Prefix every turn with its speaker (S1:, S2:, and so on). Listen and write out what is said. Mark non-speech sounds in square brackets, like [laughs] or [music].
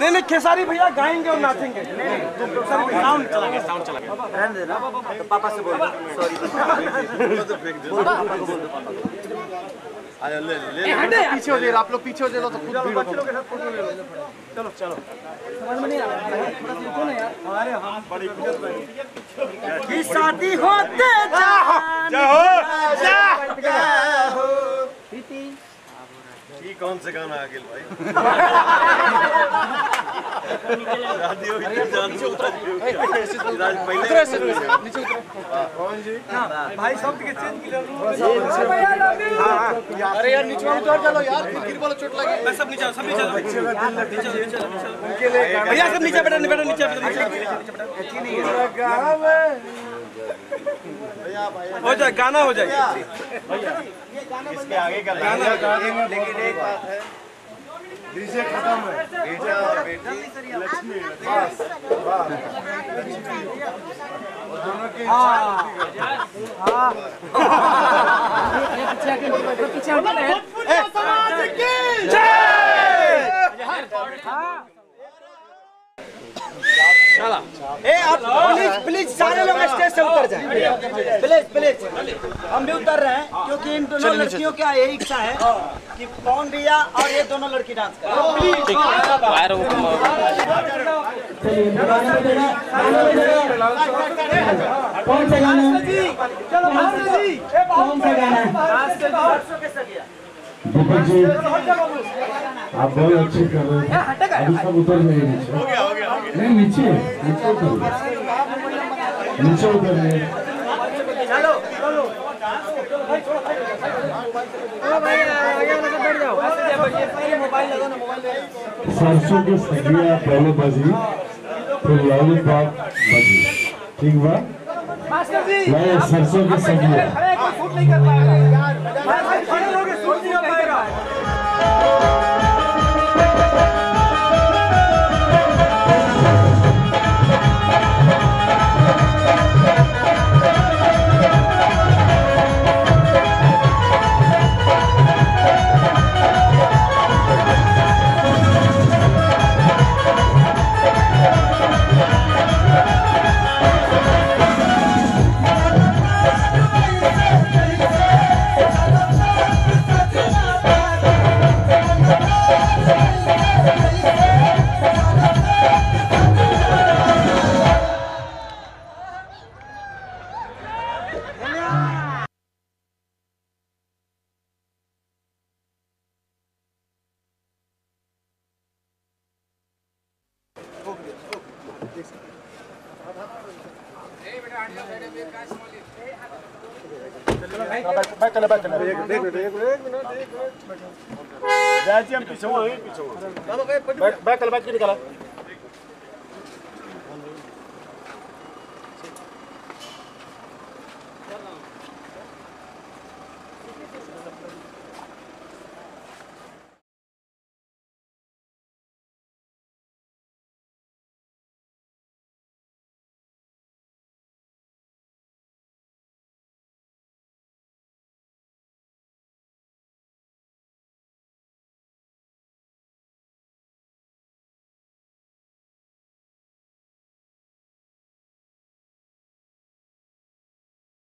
S1: नहीं नहीं खेसारी भैया गाएँगे और नाचेंगे। साउंड चला गया साउंड चला गया
S2: रहने देना तो पापा से बोल सॉरी पापा। को बोल दो पापा को
S3: पीछे हो जाइए आप लोग पीछे हो जाए तो खुद भीड़ होगी।
S1: चलो चलो।
S2: समझ में नहीं आ रहा है। थोड़ा सा यार।
S1: हमारे हम बड़ी इज़्ज़त
S2: कि शादी होते
S4: ये कौन से गाना आगे भाई? [laughs] हो।
S1: भाई शब्द के चेंज किया
S3: अरे यार नीचे उतर चलो यार फिर गिर बोलो चोट लगे।
S1: सब नीचे सब नीचे नीचे नीचे नीचे भैया सब नीचे बैठो बैठो नीचे हो जाए गाना हो जाए।
S4: इसके आगे का गाना लेकिन एक बात है डीजे खत्म है। बेटा और बेटी। लक्ष्मी बस दोनों [laughs] की
S2: ए आप प्लीज़ प्लीज़ सारे लोग स्टेज से उतर जाएँ। प्लीज़ प्लीज़ हम भी उतर रहे हैं क्योंकि इन दोनों लड़कियों का यही इच्छा है कि पवन भैया और ये दोनों लड़की डांस करें।
S5: कौन सा गाना कौन सा गाना दीपक जी आप बहुत अच्छे कर रहे हैं। अभी सब उतर रहे हैं। नीचे नहीं नीचे नीचे उतर रहे नीचे उतर रहे हैं सरसों के सब्ज़ियाँ पहले बजी फिर लॉलीपॉप बजी। ठीक बा सरसों के सब्ज़ियाँ।
S4: Back back back back back निकाला